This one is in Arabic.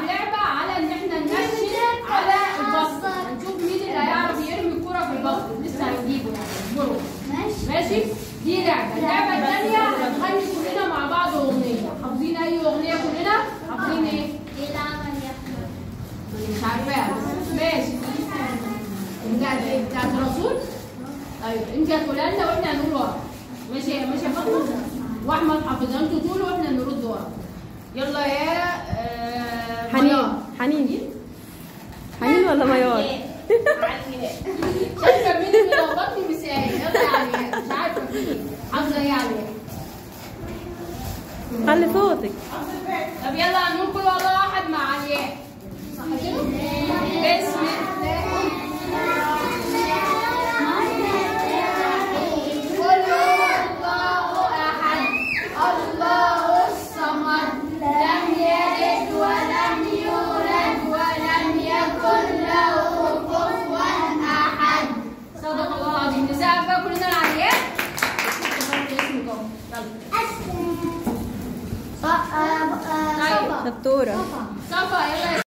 هنلعب لعبة على إن إحنا ننشن على ال basket هنشوف مين اللي هيعرف يرمي الكره في ال basket لسه هنجيبه يعني. ماشي. ماشي؟ دي لعبة. اللعبة الثانية هنغني كلنا مع بعض أغنية. حافظين أي أغنية كلنا؟ حافظين إيه؟ إيه العمل يا أحمد؟ مش عارفاها ماشي. بتاعت إيه بتاعت الرسول طيب إنت هتقولها لنا وإحنا هنقول ورا. ماشي ماشي يا فاطمة؟ وأحمد حافظها. إنتوا تقولوا وإحنا نرد ورا. يلا يا حنين. حنين ولا ميار؟ شايفه مين يلا مش عارفة مين حافظة إيه علي صوتك. طب يلا هنقول كل والله जैसे आपका घुंडन आ रही है Só para. Só para.